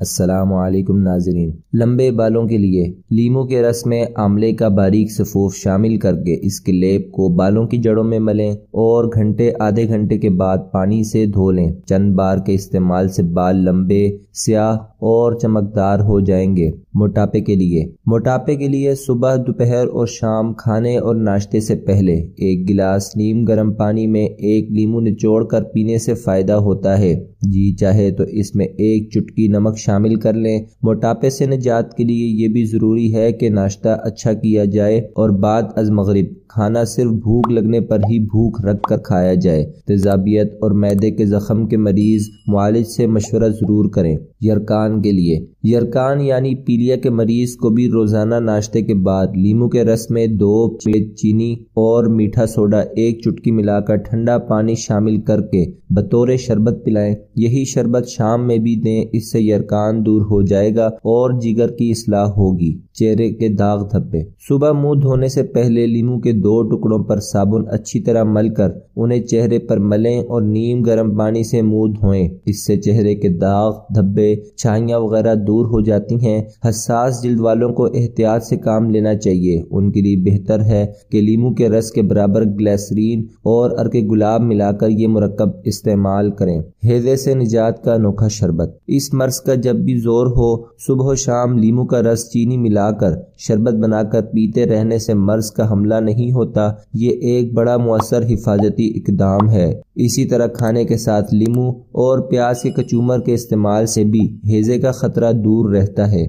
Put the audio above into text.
अस्सलाम वालेकुम नाजरीन। लंबे बालों के लिए लीमू के रस में आमले का बारीक सफूफ शामिल करके इसके लेप को बालों की जड़ों में मलें और घंटे, आधे घंटे के बाद पानी से धो लें। चंद बार के इस्तेमाल से बाल लंबे, स्याह और चमकदार हो जाएँगे मोटापे के लिए। मोटापे के लिए सुबह, दोपहर और शाम खाने और नाश्ते से पहले एक गिलास नीम गर्म पानी में एक लीमू निचोड़ कर पीने से फ़ायदा होता है। जी चाहे तो इसमें एक चुटकी नमक शामिल कर लें। मोटापे से निजात के लिए ये भी ज़रूरी है कि नाश्ता अच्छा किया जाए और बाद अज मगरब, खाना सिर्फ़ भूख लगने पर ही भूख रख कर खाया जाए। तेजाबियत और मैदे के जख्म के मरीज़ मालिज से मशवरा ज़रूर करें। यरकान के लिए। यरकान यानी पीलिया के मरीज़ को भी रोज़ाना नाश्ते के बाद लीमू के रस में दो चीनी और मीठा सोडा एक चुटकी मिलाकर ठंडा पानी शामिल करके बतौर शरबत पिलाएँ। यही शरबत शाम में भी दें, इससे यरकान दूर हो जाएगा और जिगर की असलाह होगी। चेहरे के दाग धब्बे। सुबह मुँह धोने से पहले लीमू के दो टुकड़ों पर साबुन अच्छी तरह मलकर उन्हें चेहरे पर मलें और नीम गर्म पानी से मुँह धोएँ। इससे चेहरे के दाग, धब्बे, छाइयाँ वगैरह दूर हो जाती हैं। हसास जिल्द वालों को एहतियात से काम लेना चाहिए। उनके लिए बेहतर है कि लीमू के रस के बराबर ग्लैसरीन और अर्क गुलाब मिलाकर ये मरकब इस्तेमाल करें। हेजे से निजात का अनोखा शरबत। इस मर्ज का जब भी ज़ोर हो, सुबह शाम लीमू का रस चीनी मिलाकर शरबत बनाकर पीते रहने से मर्ज का हमला नहीं होता, ये एक बड़ा मौसर हिफाजती इकदाम है। इसी तरह खाने के साथ लीमू और प्याज के कचूमर के इस्तेमाल से भी हेजे का खतरा दूर रहता है।